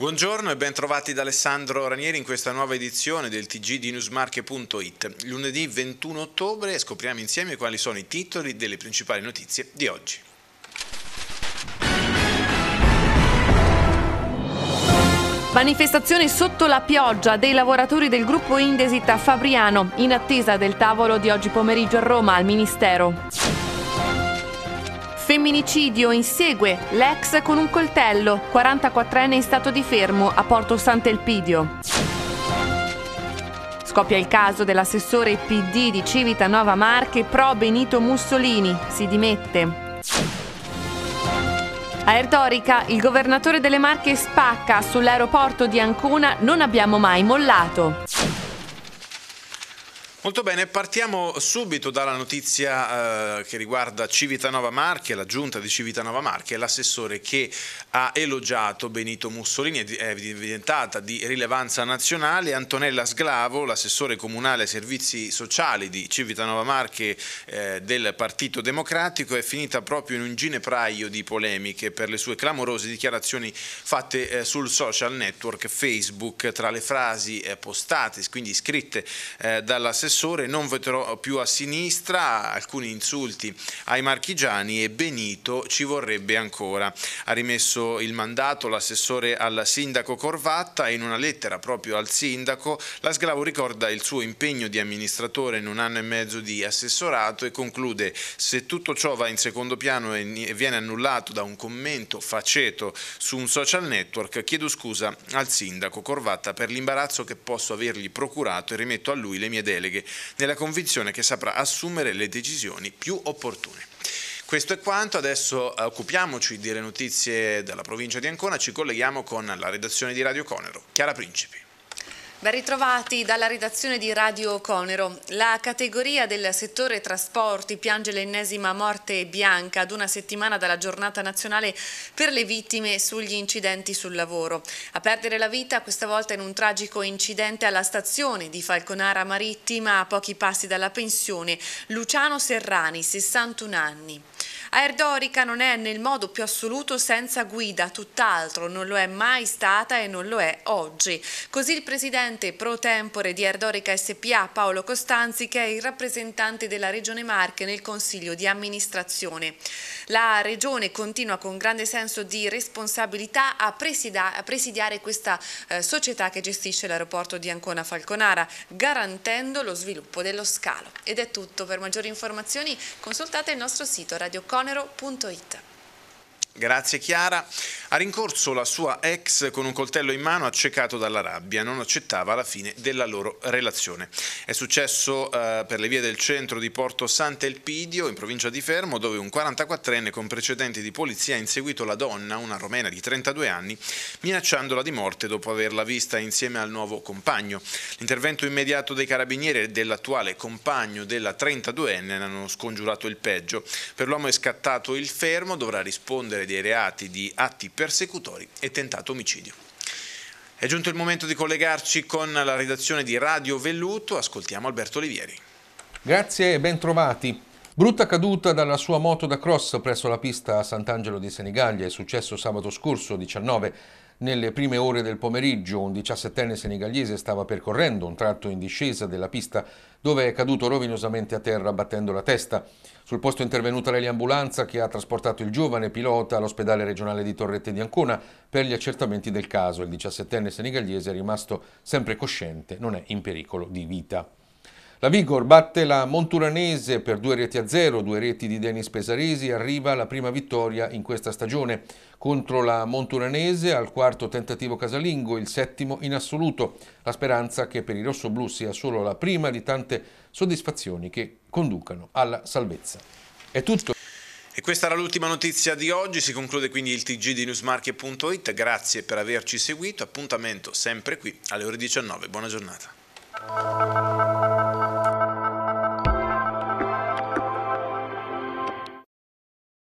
Buongiorno e ben trovati da Alessandro Ranieri in questa nuova edizione del TG di Newsmarket.it. Lunedì 21 ottobre scopriamo insieme quali sono i titoli delle principali notizie di oggi. Manifestazione sotto la pioggia dei lavoratori del gruppo Indesit a Fabriano, in attesa del tavolo di oggi pomeriggio a Roma al Ministero. Femminicidio insegue l'ex con un coltello, 44enne in stato di fermo a Porto Sant'Elpidio. Scoppia il caso dell'assessore PD di Civitanova Marche pro Benito Mussolini, si dimette. A Erdorica, il governatore delle Marche spacca sull'aeroporto di Ancona, non abbiamo mai mollato. Molto bene, partiamo subito dalla notizia eh, che riguarda Civitanova Marche, la giunta di Civitanova Marche, l'assessore che ha elogiato Benito Mussolini, è diventata di rilevanza nazionale, Antonella Sglavo, l'assessore comunale ai servizi sociali di Civitanova Marche eh, del Partito Democratico, è finita proprio in un ginepraio di polemiche per le sue clamorose dichiarazioni fatte eh, sul social network Facebook. Tra le frasi eh, postate, quindi scritte eh, dall'assessore assessore, non voterò più a sinistra, alcuni insulti ai marchigiani e Benito ci vorrebbe ancora. Ha rimesso il mandato l'assessore al sindaco Corvatta e in una lettera proprio al sindaco la Sglavo ricorda il suo impegno di amministratore in un anno e mezzo di assessorato e conclude se tutto ciò va in secondo piano e viene annullato da un commento faceto su un social network chiedo scusa al sindaco Corvatta per l'imbarazzo che posso avergli procurato e rimetto a lui le mie deleghe nella convinzione che saprà assumere le decisioni più opportune. Questo è quanto, adesso eh, occupiamoci delle notizie della provincia di Ancona, ci colleghiamo con la redazione di Radio Conero. Chiara Principi. Ben ritrovati dalla redazione di Radio Conero. La categoria del settore trasporti piange l'ennesima morte bianca ad una settimana dalla giornata nazionale per le vittime sugli incidenti sul lavoro. A perdere la vita questa volta in un tragico incidente alla stazione di Falconara Marittima a pochi passi dalla pensione Luciano Serrani, 61 anni. A Erdorica non è nel modo più assoluto senza guida, tutt'altro, non lo è mai stata e non lo è oggi. Così il presidente pro tempore di Erdorica SPA, Paolo Costanzi, che è il rappresentante della Regione Marche nel Consiglio di amministrazione. La Regione continua con grande senso di responsabilità a, presidiare questa eh, società che gestisce l'aeroporto di Ancona Falconara, garantendo lo sviluppo dello scalo. Ed è tutto, per maggiori informazioni consultate il nostro sito radiocom conero.it. Grazie Chiara. Ha rincorso la sua ex con un coltello in mano accecato dalla rabbia, non accettava la fine della loro relazione. È successo eh, per le vie del centro di Porto Sant'Elpidio, in provincia di Fermo, dove un 44enne con precedenti di polizia ha inseguito la donna, una romena di 32 anni, minacciandola di morte dopo averla vista insieme al nuovo compagno. L'intervento immediato dei carabinieri e dell'attuale compagno della 32enne hanno scongiurato il peggio. Per l'uomo è scattato il fermo, dovrà rispondere risolvere dei reati di atti persecutori e tentato omicidio. È giunto il momento di collegarci con la redazione di Radio Velluto, ascoltiamo Alberto Olivieri. Grazie e ben trovati. Brutta caduta dalla sua moto da cross presso la pista Sant'Angelo di Senigallia è successo sabato scorso 19 nelle prime ore del pomeriggio un diciassettenne senegallese stava percorrendo un tratto in discesa della pista dove è caduto rovinosamente a terra battendo la testa. Sul posto è intervenuta l'eliambulanza che ha trasportato il giovane pilota all'ospedale regionale di Torrette di Ancona per gli accertamenti del caso. Il diciassettenne senegallese è rimasto sempre cosciente, non è in pericolo di vita. La Vigor batte la Monturanese per due reti a zero, due reti di Denis Pesaresi, arriva la prima vittoria in questa stagione contro la Monturanese al quarto tentativo casalingo, il settimo in assoluto. La speranza che per i rossoblù sia solo la prima di tante soddisfazioni che conducano alla salvezza. È tutto. E questa era l'ultima notizia di oggi, si conclude quindi il TG di newsmarket.it, grazie per averci seguito, appuntamento sempre qui alle ore 19, buona giornata.